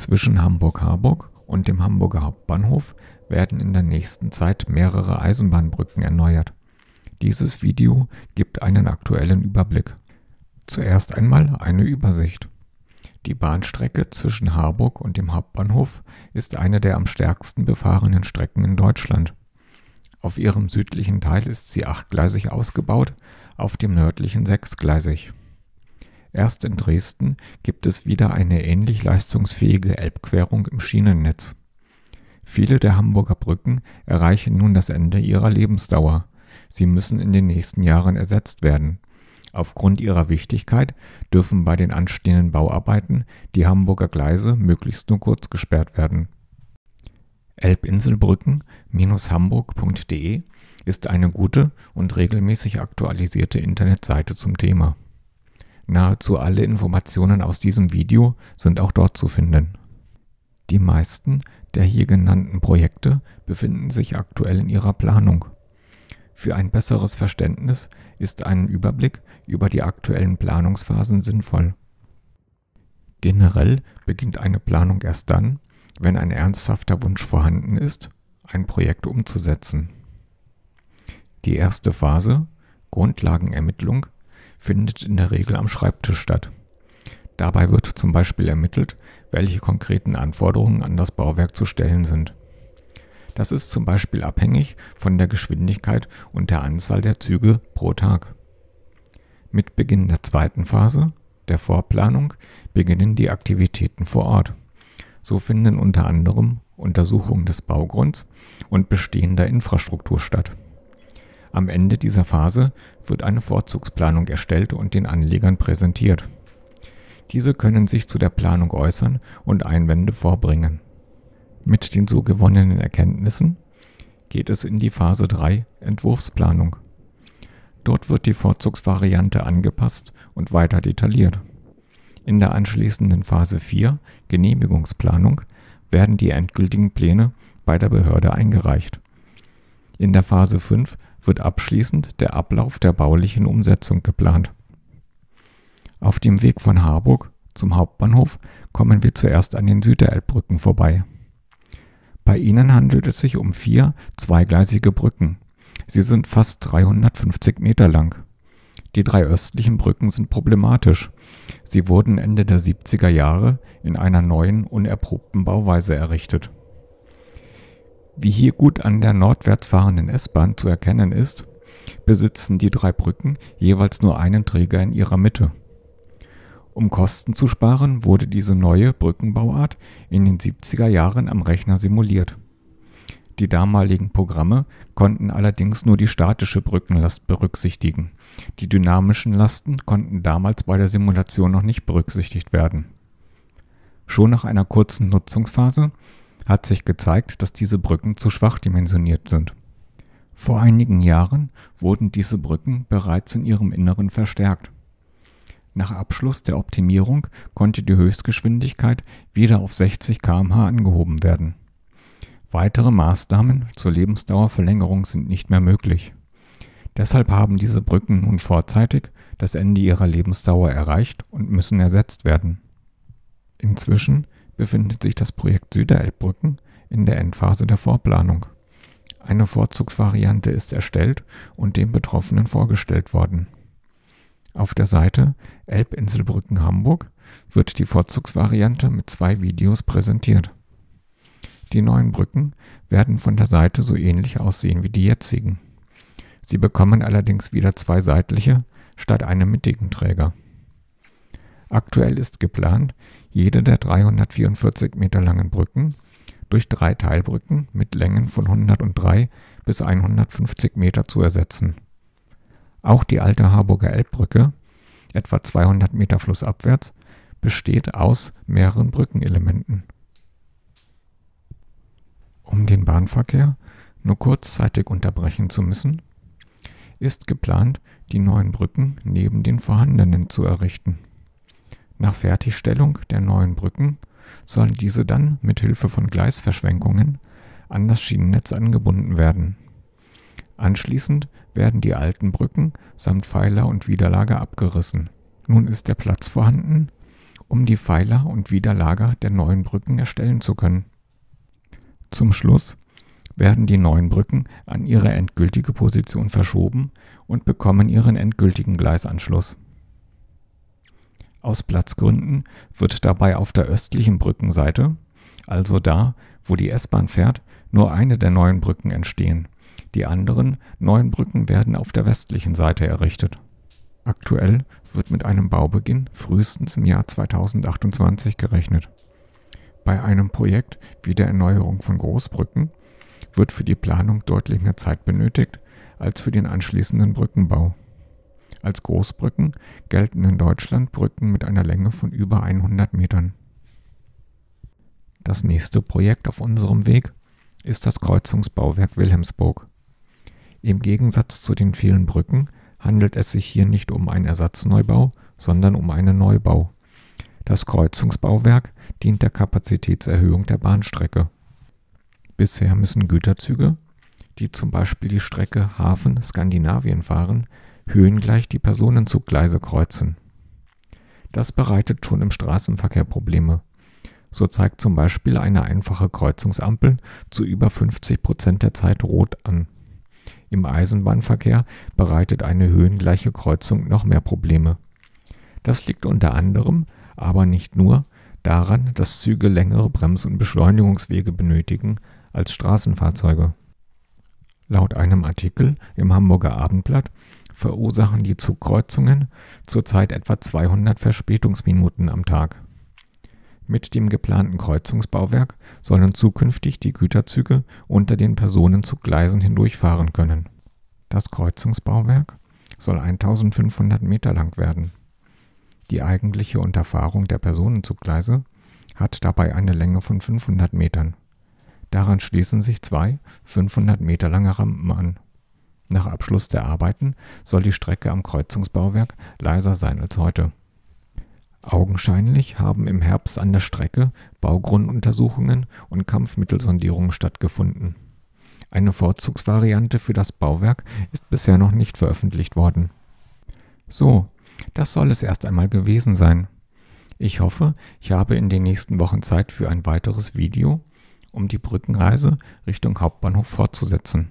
Zwischen Hamburg-Harburg und dem Hamburger Hauptbahnhof werden in der nächsten Zeit mehrere Eisenbahnbrücken erneuert. Dieses Video gibt einen aktuellen Überblick. Zuerst einmal eine Übersicht. Die Bahnstrecke zwischen Harburg und dem Hauptbahnhof ist eine der am stärksten befahrenen Strecken in Deutschland. Auf ihrem südlichen Teil ist sie achtgleisig ausgebaut, auf dem nördlichen sechsgleisig. Erst in Dresden gibt es wieder eine ähnlich leistungsfähige Elbquerung im Schienennetz. Viele der Hamburger Brücken erreichen nun das Ende ihrer Lebensdauer. Sie müssen in den nächsten Jahren ersetzt werden. Aufgrund ihrer Wichtigkeit dürfen bei den anstehenden Bauarbeiten die Hamburger Gleise möglichst nur kurz gesperrt werden. Elbinselbrücken-hamburg.de ist eine gute und regelmäßig aktualisierte Internetseite zum Thema. Nahezu alle Informationen aus diesem Video sind auch dort zu finden. Die meisten der hier genannten Projekte befinden sich aktuell in ihrer Planung. Für ein besseres Verständnis ist ein Überblick über die aktuellen Planungsphasen sinnvoll. Generell beginnt eine Planung erst dann, wenn ein ernsthafter Wunsch vorhanden ist, ein Projekt umzusetzen. Die erste Phase, Grundlagenermittlung, findet in der Regel am Schreibtisch statt. Dabei wird zum Beispiel ermittelt, welche konkreten Anforderungen an das Bauwerk zu stellen sind. Das ist zum Beispiel abhängig von der Geschwindigkeit und der Anzahl der Züge pro Tag. Mit Beginn der zweiten Phase, der Vorplanung, beginnen die Aktivitäten vor Ort. So finden unter anderem Untersuchungen des Baugrunds und bestehender Infrastruktur statt. Am Ende dieser Phase wird eine Vorzugsplanung erstellt und den Anlegern präsentiert. Diese können sich zu der Planung äußern und Einwände vorbringen. Mit den so gewonnenen Erkenntnissen geht es in die Phase 3 Entwurfsplanung. Dort wird die Vorzugsvariante angepasst und weiter detailliert. In der anschließenden Phase 4 Genehmigungsplanung werden die endgültigen Pläne bei der Behörde eingereicht. In der Phase 5 wird abschließend der Ablauf der baulichen Umsetzung geplant. Auf dem Weg von Harburg zum Hauptbahnhof kommen wir zuerst an den Süderelbbrücken vorbei. Bei ihnen handelt es sich um vier zweigleisige Brücken. Sie sind fast 350 Meter lang. Die drei östlichen Brücken sind problematisch. Sie wurden Ende der 70er Jahre in einer neuen, unerprobten Bauweise errichtet wie hier gut an der nordwärts fahrenden S-Bahn zu erkennen ist, besitzen die drei Brücken jeweils nur einen Träger in ihrer Mitte. Um Kosten zu sparen, wurde diese neue Brückenbauart in den 70er Jahren am Rechner simuliert. Die damaligen Programme konnten allerdings nur die statische Brückenlast berücksichtigen. Die dynamischen Lasten konnten damals bei der Simulation noch nicht berücksichtigt werden. Schon nach einer kurzen Nutzungsphase hat sich gezeigt, dass diese Brücken zu schwach dimensioniert sind. Vor einigen Jahren wurden diese Brücken bereits in ihrem Inneren verstärkt. Nach Abschluss der Optimierung konnte die Höchstgeschwindigkeit wieder auf 60 km/h angehoben werden. Weitere Maßnahmen zur Lebensdauerverlängerung sind nicht mehr möglich. Deshalb haben diese Brücken nun vorzeitig das Ende ihrer Lebensdauer erreicht und müssen ersetzt werden. Inzwischen befindet sich das Projekt Süderelbbrücken in der Endphase der Vorplanung. Eine Vorzugsvariante ist erstellt und den Betroffenen vorgestellt worden. Auf der Seite Elbinselbrücken Hamburg wird die Vorzugsvariante mit zwei Videos präsentiert. Die neuen Brücken werden von der Seite so ähnlich aussehen wie die jetzigen. Sie bekommen allerdings wieder zwei seitliche statt einem mittigen Träger. Aktuell ist geplant, jede der 344 Meter langen Brücken durch drei Teilbrücken mit Längen von 103 bis 150 Meter zu ersetzen. Auch die alte Harburger Elbbrücke, etwa 200 Meter flussabwärts, besteht aus mehreren Brückenelementen. Um den Bahnverkehr nur kurzzeitig unterbrechen zu müssen, ist geplant, die neuen Brücken neben den vorhandenen zu errichten nach Fertigstellung der neuen Brücken sollen diese dann mit Hilfe von Gleisverschwenkungen an das Schienennetz angebunden werden. Anschließend werden die alten Brücken samt Pfeiler und Widerlager abgerissen. Nun ist der Platz vorhanden, um die Pfeiler und Widerlager der neuen Brücken erstellen zu können. Zum Schluss werden die neuen Brücken an ihre endgültige Position verschoben und bekommen ihren endgültigen Gleisanschluss. Aus Platzgründen wird dabei auf der östlichen Brückenseite, also da, wo die S-Bahn fährt, nur eine der neuen Brücken entstehen. Die anderen neuen Brücken werden auf der westlichen Seite errichtet. Aktuell wird mit einem Baubeginn frühestens im Jahr 2028 gerechnet. Bei einem Projekt wie der Erneuerung von Großbrücken wird für die Planung deutlich mehr Zeit benötigt als für den anschließenden Brückenbau. Als Großbrücken gelten in Deutschland Brücken mit einer Länge von über 100 Metern. Das nächste Projekt auf unserem Weg ist das Kreuzungsbauwerk Wilhelmsburg. Im Gegensatz zu den vielen Brücken handelt es sich hier nicht um einen Ersatzneubau, sondern um einen Neubau. Das Kreuzungsbauwerk dient der Kapazitätserhöhung der Bahnstrecke. Bisher müssen Güterzüge, die zum Beispiel die Strecke Hafen-Skandinavien fahren, höhengleich die Personenzuggleise kreuzen. Das bereitet schon im Straßenverkehr Probleme. So zeigt zum Beispiel eine einfache Kreuzungsampel zu über 50 Prozent der Zeit rot an. Im Eisenbahnverkehr bereitet eine höhengleiche Kreuzung noch mehr Probleme. Das liegt unter anderem, aber nicht nur, daran, dass Züge längere Brems- und Beschleunigungswege benötigen als Straßenfahrzeuge. Laut einem Artikel im Hamburger Abendblatt verursachen die Zugkreuzungen zurzeit etwa 200 Verspätungsminuten am Tag. Mit dem geplanten Kreuzungsbauwerk sollen zukünftig die Güterzüge unter den Personenzuggleisen hindurchfahren können. Das Kreuzungsbauwerk soll 1500 Meter lang werden. Die eigentliche Unterfahrung der Personenzuggleise hat dabei eine Länge von 500 Metern. Daran schließen sich zwei 500 Meter lange Rampen an. Nach Abschluss der Arbeiten soll die Strecke am Kreuzungsbauwerk leiser sein als heute Augenscheinlich haben im Herbst an der Strecke Baugrunduntersuchungen und Kampfmittelsondierungen stattgefunden. Eine Vorzugsvariante für das Bauwerk ist bisher noch nicht veröffentlicht worden. So, das soll es erst einmal gewesen sein. Ich hoffe, ich habe in den nächsten Wochen Zeit für ein weiteres Video, um die Brückenreise Richtung Hauptbahnhof fortzusetzen